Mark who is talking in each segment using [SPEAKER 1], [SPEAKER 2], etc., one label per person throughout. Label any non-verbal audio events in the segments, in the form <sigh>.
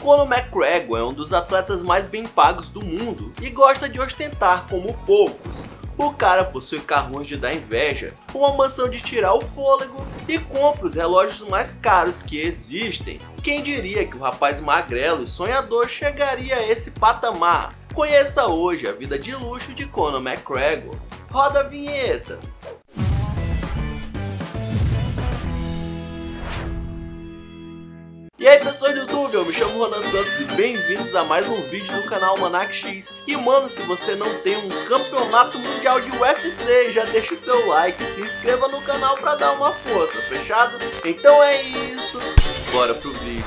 [SPEAKER 1] Conor McGregor é um dos atletas mais bem pagos do mundo e gosta de ostentar como poucos. O cara possui carrões de dar inveja, uma mansão de tirar o fôlego e compra os relógios mais caros que existem. Quem diria que o rapaz magrelo e sonhador chegaria a esse patamar? Conheça hoje a vida de luxo de Conor McGregor. Roda a vinheta! Aí pessoas do YouTube, eu me chamo Ronan Santos e bem-vindos a mais um vídeo do canal Manac X. E mano, se você não tem um campeonato mundial de UFC, já deixa o seu like, se inscreva no canal pra dar uma força, fechado? Então é isso, bora pro vídeo.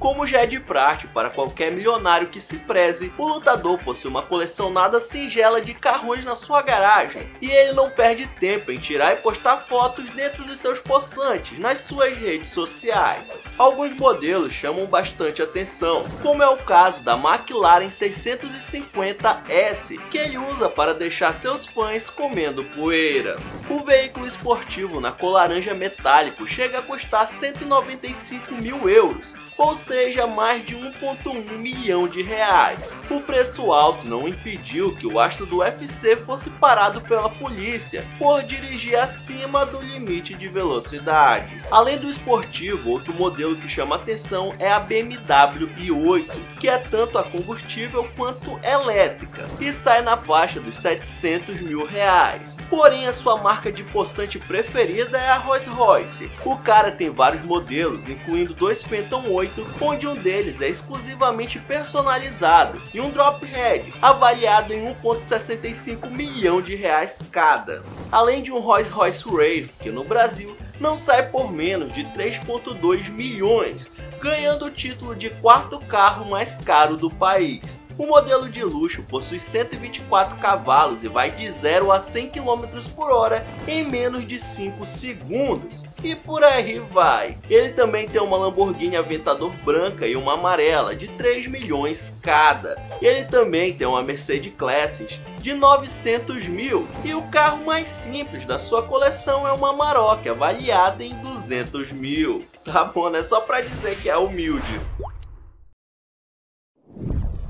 [SPEAKER 1] Como já é de praxe para qualquer milionário que se preze, o lutador possui uma coleção nada singela de carrões na sua garagem, e ele não perde tempo em tirar e postar fotos dentro dos seus possantes nas suas redes sociais. Alguns modelos chamam bastante atenção, como é o caso da McLaren 650S, que ele usa para deixar seus fãs comendo poeira. O veículo esportivo na cor laranja metálico chega a custar 195 mil euros, ou seja, mais de 1,1 milhão de reais. O preço alto não impediu que o astro do UFC fosse parado pela polícia por dirigir acima do limite de velocidade. Além do esportivo, outro modelo que chama atenção é a BMW i8, que é tanto a combustível quanto elétrica e sai na faixa dos 700 mil reais. Porém, a sua marca de possante preferida é a Rolls Royce. O cara tem vários modelos, incluindo dois Phantom 8 onde um deles é exclusivamente personalizado e um drop head avaliado em 1.65 milhão de reais cada. Além de um Rolls Royce Wraith, que no Brasil não sai por menos de 3.2 milhões, ganhando o título de quarto carro mais caro do país. O modelo de luxo possui 124 cavalos e vai de 0 a 100 km por hora em menos de 5 segundos. E por aí vai. Ele também tem uma Lamborghini Aventador branca e uma amarela de 3 milhões cada. Ele também tem uma Mercedes Classics de 900 mil e o carro mais simples da sua coleção é uma Maroc avaliada em 200 mil. Tá bom, é Só pra dizer que é humilde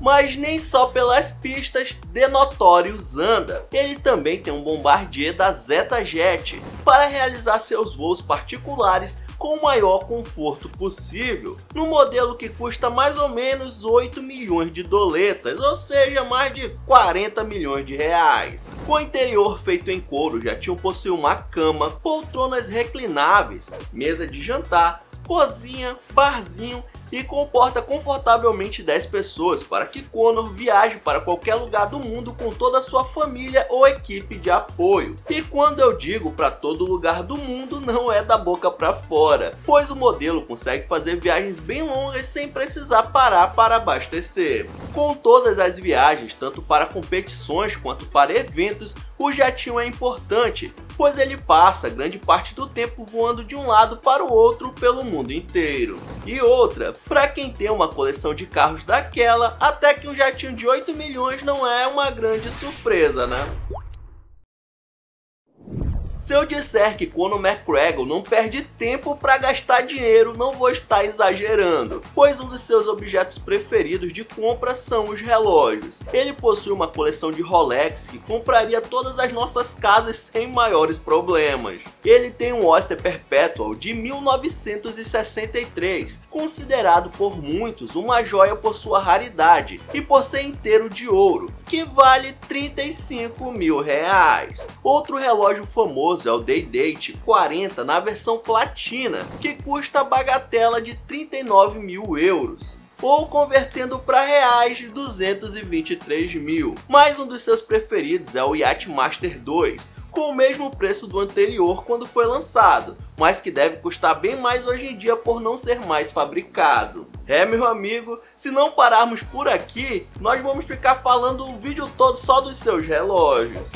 [SPEAKER 1] mas nem só pelas pistas de Notorious anda. Ele também tem um Bombardier da Zeta Jet para realizar seus voos particulares com o maior conforto possível, no modelo que custa mais ou menos 8 milhões de doletas, ou seja, mais de 40 milhões de reais. Com o interior feito em couro, já tinham possui uma cama, poltronas reclináveis, mesa de jantar, cozinha, barzinho e comporta confortavelmente 10 pessoas para que Connor viaje para qualquer lugar do mundo com toda a sua família ou equipe de apoio. E quando eu digo para todo lugar do mundo, não é da boca para fora, pois o modelo consegue fazer viagens bem longas sem precisar parar para abastecer. Com todas as viagens, tanto para competições quanto para eventos, o jatinho é importante, pois ele passa grande parte do tempo voando de um lado para o outro pelo mundo inteiro. E outra, para quem tem uma coleção de carros daquela, até que um jatinho de 8 milhões não é uma grande surpresa, né? Se eu disser que Conor McGregor não perde tempo para gastar dinheiro, não vou estar exagerando, pois um dos seus objetos preferidos de compra são os relógios. Ele possui uma coleção de Rolex que compraria todas as nossas casas sem maiores problemas. Ele tem um Oyster Perpetual de 1963, considerado por muitos uma joia por sua raridade e por ser inteiro de ouro, que vale 35 mil reais. Outro relógio famoso famoso é o Day-Date 40 na versão platina, que custa a bagatela de 39 mil euros ou convertendo para reais 223 mil. Mais um dos seus preferidos é o Yacht Master 2, com o mesmo preço do anterior quando foi lançado, mas que deve custar bem mais hoje em dia por não ser mais fabricado. É meu amigo, se não pararmos por aqui, nós vamos ficar falando o vídeo todo só dos seus relógios.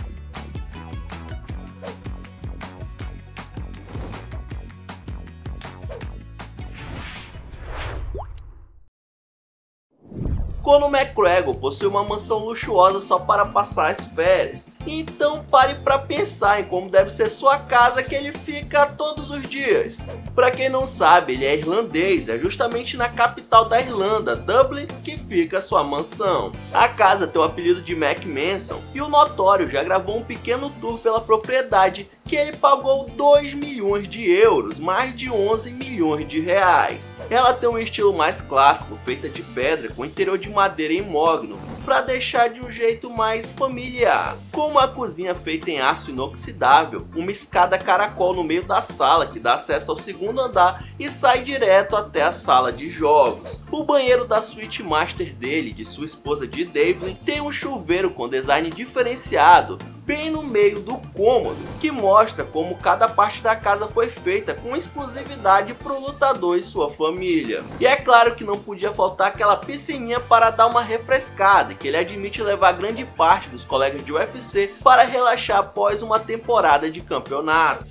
[SPEAKER 1] Conor McGregor possui uma mansão luxuosa só para passar as férias. Então pare para pensar em como deve ser sua casa que ele fica todos os dias. Para quem não sabe, ele é irlandês, é justamente na capital da Irlanda, Dublin, que fica sua mansão. A casa tem o apelido de Mac Manson e o Notório já gravou um pequeno tour pela propriedade que ele pagou 2 milhões de euros, mais de 11 milhões de reais. Ela tem um estilo mais clássico, feita de pedra com interior de madeira em mogno, para deixar de um jeito mais familiar. Com uma cozinha feita em aço inoxidável, uma escada caracol no meio da sala que dá acesso ao segundo andar e sai direto até a sala de jogos. O banheiro da suíte master dele, de sua esposa de Devlin, tem um chuveiro com design diferenciado, bem no meio do cômodo, que mostra como cada parte da casa foi feita com exclusividade para o lutador e sua família. E é claro que não podia faltar aquela piscininha para dar uma refrescada, que ele admite levar grande parte dos colegas de UFC para relaxar após uma temporada de campeonato.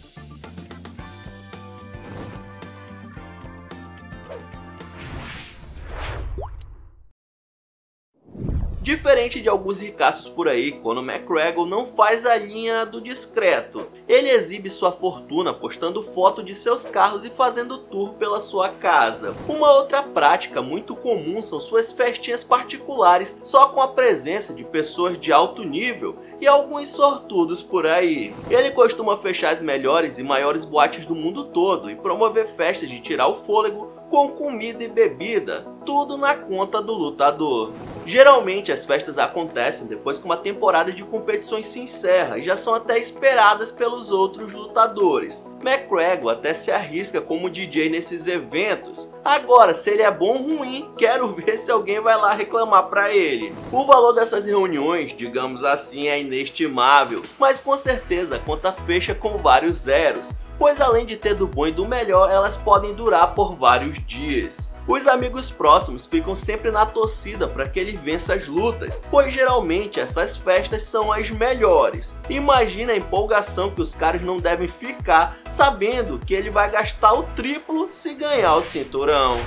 [SPEAKER 1] Diferente de alguns ricaços por aí, quando McGregor não faz a linha do discreto. Ele exibe sua fortuna postando foto de seus carros e fazendo tour pela sua casa. Uma outra prática muito comum são suas festinhas particulares só com a presença de pessoas de alto nível e alguns sortudos por aí. Ele costuma fechar as melhores e maiores boates do mundo todo e promover festas de tirar o fôlego com comida e bebida, tudo na conta do lutador. Geralmente as festas acontecem depois que uma temporada de competições se encerra e já são até esperadas pelos outros lutadores. McGregor até se arrisca como DJ nesses eventos. Agora, se ele é bom ou ruim, quero <laughs> ver se alguém vai lá reclamar para ele. O valor dessas reuniões, digamos assim, é inestimável, mas com certeza a conta fecha com vários zeros pois além de ter do bom e do melhor, elas podem durar por vários dias. Os amigos próximos ficam sempre na torcida para que ele vença as lutas, pois geralmente essas festas são as melhores. Imagina a empolgação que os caras não devem ficar sabendo que ele vai gastar o triplo se ganhar o cinturão.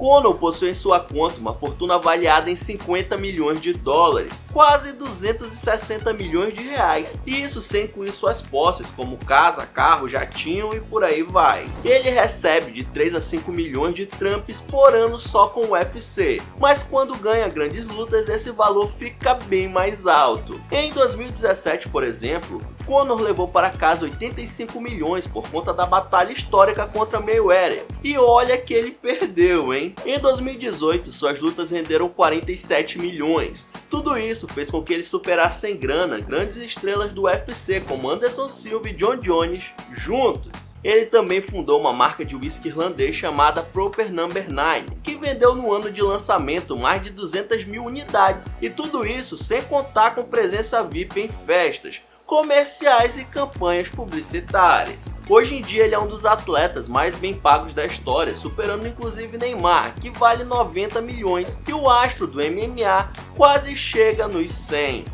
[SPEAKER 1] Conor possui em sua conta uma fortuna avaliada em 50 milhões de dólares, quase 260 milhões de reais, e isso sem incluir suas posses como casa, carro, jatinho e por aí vai. Ele recebe de 3 a 5 milhões de trumps por ano só com o UFC, mas quando ganha grandes lutas esse valor fica bem mais alto. Em 2017, por exemplo, Conor levou para casa 85 milhões por conta da batalha histórica contra Mayweather, e olha que ele perdeu, hein? Em 2018, suas lutas renderam 47 milhões. Tudo isso fez com que ele superasse em grana grandes estrelas do UFC como Anderson Silva e John Jones juntos. Ele também fundou uma marca de whisky irlandês chamada Proper Number 9, que vendeu no ano de lançamento mais de 200 mil unidades, e tudo isso sem contar com presença VIP em festas, comerciais e campanhas publicitárias. Hoje em dia ele é um dos atletas mais bem pagos da história, superando inclusive Neymar, que vale 90 milhões, e o astro do MMA quase chega nos 100.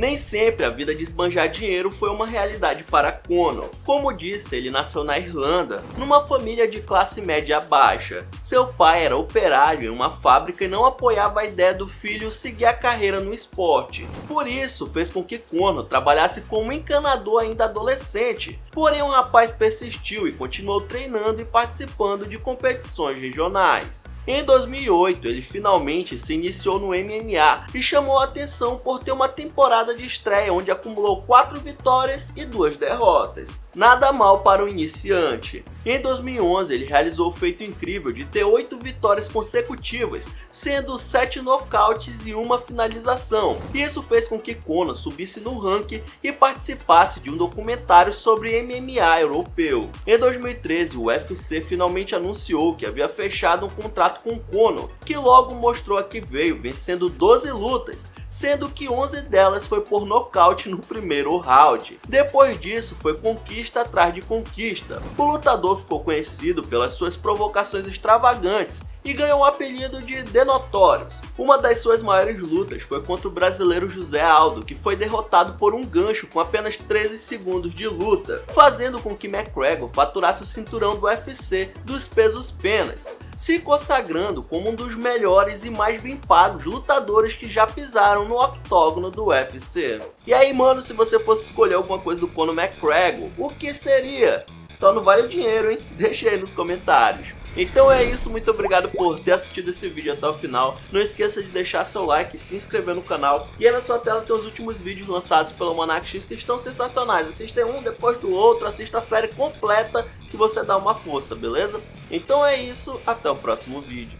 [SPEAKER 1] Nem sempre a vida de esbanjar dinheiro foi uma realidade para Conor. Como disse, ele nasceu na Irlanda, numa família de classe média baixa. Seu pai era operário em uma fábrica e não apoiava a ideia do filho seguir a carreira no esporte. Por isso, fez com que Conor trabalhasse como encanador ainda adolescente. Porém, o rapaz persistiu e continuou treinando e participando de competições regionais. Em 2008, ele finalmente se iniciou no MMA e chamou a atenção por ter uma temporada de estreia onde acumulou 4 vitórias e 2 derrotas. Nada mal para o iniciante. Em 2011, ele realizou o feito incrível de ter 8 vitórias consecutivas, sendo 7 nocautes e uma finalização. Isso fez com que Conor subisse no ranking e participasse de um documentário sobre MMA europeu. Em 2013, o UFC finalmente anunciou que havia fechado um contrato com Conor, que logo mostrou a que veio, vencendo 12 lutas, sendo que 11 delas foi por nocaute no primeiro round. Depois disso, foi conquista conquista atrás de conquista. O lutador ficou conhecido pelas suas provocações extravagantes e ganhou o apelido de The Notorious. Uma das suas maiores lutas foi contra o brasileiro José Aldo, que foi derrotado por um gancho com apenas 13 segundos de luta, fazendo com que McGregor faturasse o cinturão do UFC dos pesos penas, se consagrando como um dos melhores e mais bem pagos lutadores que já pisaram no octógono do UFC. E aí, mano, se você fosse escolher alguma coisa do Conor McGregor, o que seria? Só não vale o dinheiro, hein? <laughs> Deixa aí nos comentários. Então é isso, muito obrigado por ter assistido esse vídeo até o final. Não esqueça de deixar seu like, se inscrever no canal. E aí na sua tela tem os últimos vídeos lançados pelo Monarch X que estão sensacionais. Assista um depois do outro, assista a série completa que você dá uma força, beleza? Então é isso, até o próximo vídeo.